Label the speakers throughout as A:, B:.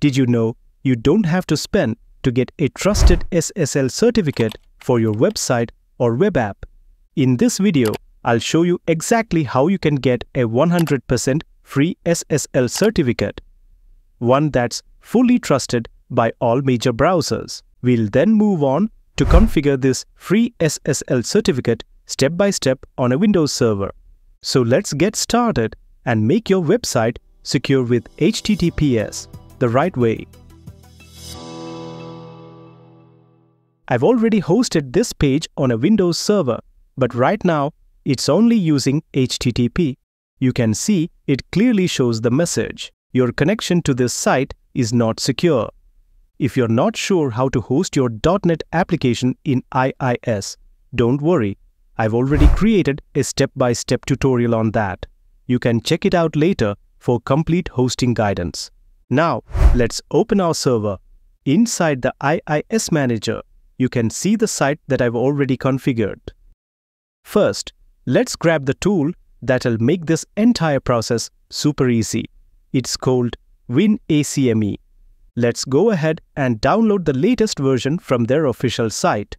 A: Did you know you don't have to spend to get a trusted SSL certificate for your website or web app? In this video, I'll show you exactly how you can get a 100% free SSL certificate, one that's fully trusted by all major browsers. We'll then move on to configure this free SSL certificate step by step on a Windows server. So let's get started and make your website secure with HTTPS the right way. I've already hosted this page on a Windows server, but right now it's only using HTTP. You can see it clearly shows the message. Your connection to this site is not secure. If you're not sure how to host your .NET application in IIS, don't worry. I've already created a step-by-step -step tutorial on that. You can check it out later for complete hosting guidance. Now, let's open our server. Inside the IIS Manager, you can see the site that I've already configured. First, let's grab the tool that'll make this entire process super easy. It's called WinACME. Let's go ahead and download the latest version from their official site.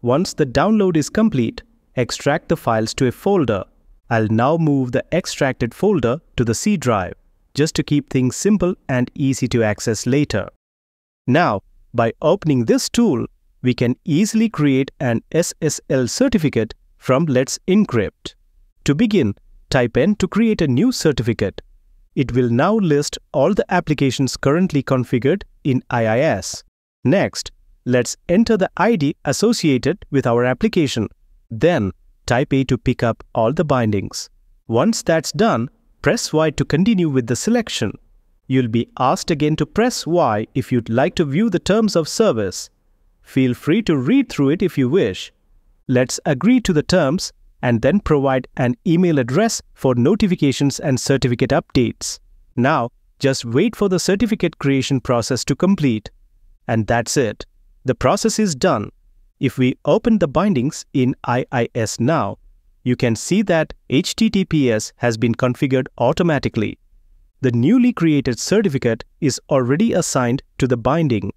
A: Once the download is complete, extract the files to a folder. I'll now move the extracted folder to the C drive, just to keep things simple and easy to access later. Now, by opening this tool, we can easily create an SSL certificate from Let's Encrypt. To begin, type N to create a new certificate. It will now list all the applications currently configured in IIS. Next, let's enter the ID associated with our application. Then, type A to pick up all the bindings. Once that's done, press Y to continue with the selection. You'll be asked again to press Y if you'd like to view the terms of service. Feel free to read through it if you wish. Let's agree to the terms and then provide an email address for notifications and certificate updates. Now, just wait for the certificate creation process to complete. And that's it. The process is done. If we open the bindings in IIS now, you can see that HTTPS has been configured automatically. The newly created certificate is already assigned to the binding.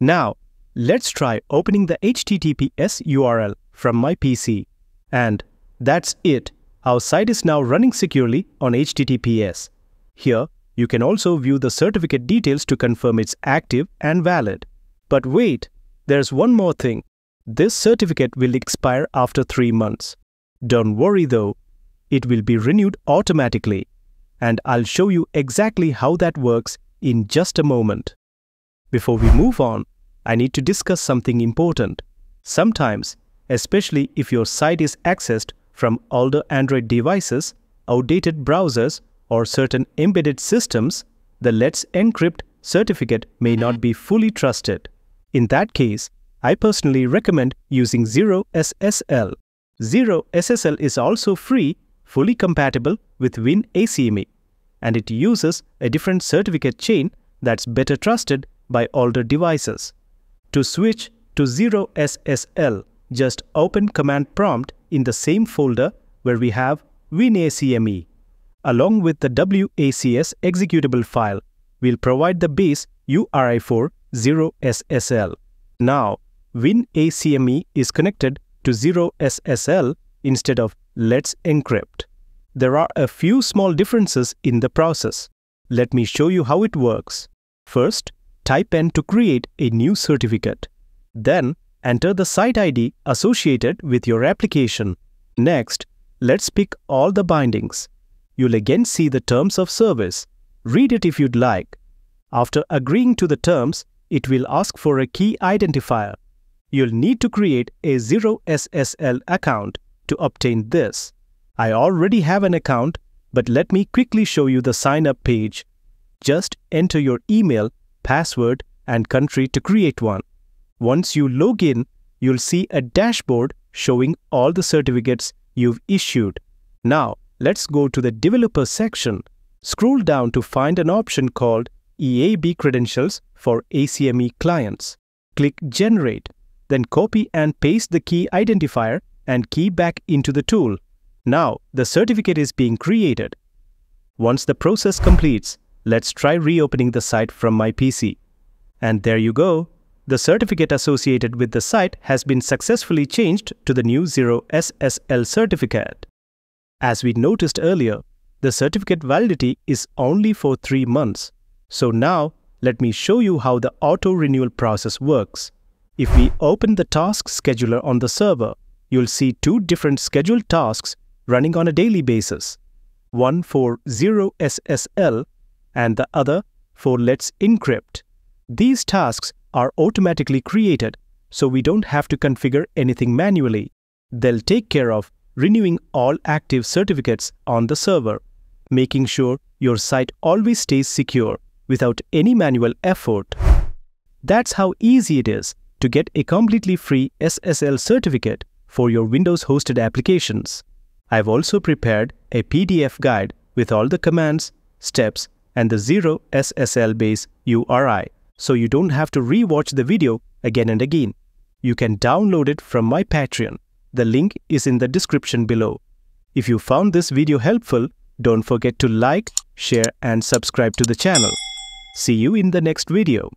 A: Now, let's try opening the HTTPS URL from my PC. And that's it. Our site is now running securely on HTTPS. Here, you can also view the certificate details to confirm it's active and valid. But wait, there's one more thing. This certificate will expire after 3 months. Don't worry though, it will be renewed automatically. And I'll show you exactly how that works in just a moment. Before we move on, I need to discuss something important. Sometimes especially if your site is accessed from older Android devices, outdated browsers, or certain embedded systems, the Let's Encrypt certificate may not be fully trusted. In that case, I personally recommend using Zero SSL. ZeroSSL is also free, fully compatible with WinACME, and it uses a different certificate chain that's better trusted by older devices. To switch to ZeroSSL, just open command prompt in the same folder where we have WinACME. Along with the WACS executable file, we'll provide the base URI for ZeroSSL. Now, WinACME is connected to ZeroSSL instead of Let's Encrypt. There are a few small differences in the process. Let me show you how it works. First, type N to create a new certificate. Then, Enter the site ID associated with your application. Next, let's pick all the bindings. You'll again see the terms of service. Read it if you'd like. After agreeing to the terms, it will ask for a key identifier. You'll need to create a ZeroSSL account to obtain this. I already have an account, but let me quickly show you the sign up page. Just enter your email, password, and country to create one. Once you log in, you'll see a dashboard showing all the certificates you've issued. Now, let's go to the Developer section. Scroll down to find an option called EAB Credentials for ACME clients. Click Generate, then copy and paste the key identifier and key back into the tool. Now, the certificate is being created. Once the process completes, let's try reopening the site from my PC. And there you go. The certificate associated with the site has been successfully changed to the new ZeroSSL certificate. As we noticed earlier, the certificate validity is only for 3 months. So now, let me show you how the auto-renewal process works. If we open the task scheduler on the server, you'll see two different scheduled tasks running on a daily basis. One for ZeroSSL and the other for Let's Encrypt. These tasks are automatically created, so we don't have to configure anything manually. They'll take care of renewing all active certificates on the server, making sure your site always stays secure without any manual effort. That's how easy it is to get a completely free SSL certificate for your Windows hosted applications. I've also prepared a PDF guide with all the commands, steps, and the zero SSL base URI, so you don't have to re-watch the video again and again. You can download it from my Patreon. The link is in the description below. If you found this video helpful, don't forget to like, share and subscribe to the channel. See you in the next video.